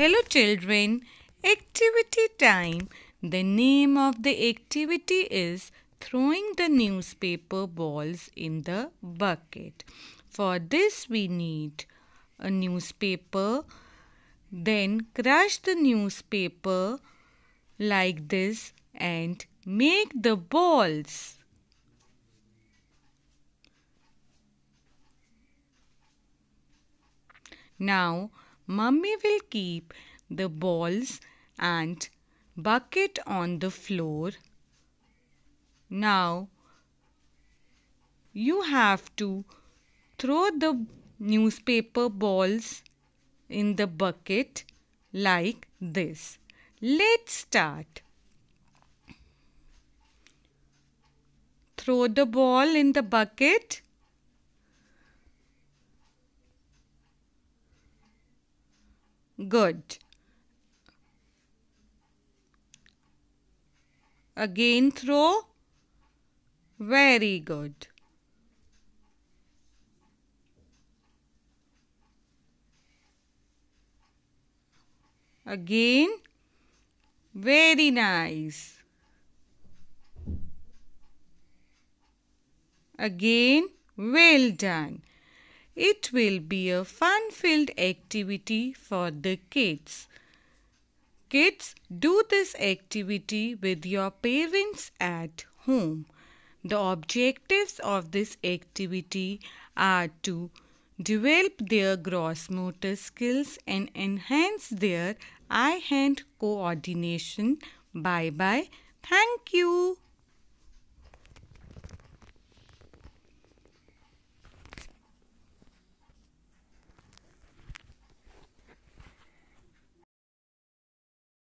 Hello children, activity time. The name of the activity is throwing the newspaper balls in the bucket. For this we need a newspaper. Then crush the newspaper like this and make the balls. Now Mummy will keep the balls and bucket on the floor. Now you have to throw the newspaper balls in the bucket like this. Let's start. Throw the ball in the bucket. Good. Again throw. Very good. Again. Very nice. Again. Well done. It will be a fun-filled activity for the kids. Kids, do this activity with your parents at home. The objectives of this activity are to develop their gross motor skills and enhance their eye-hand coordination. Bye-bye. Thank you.